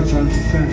Church and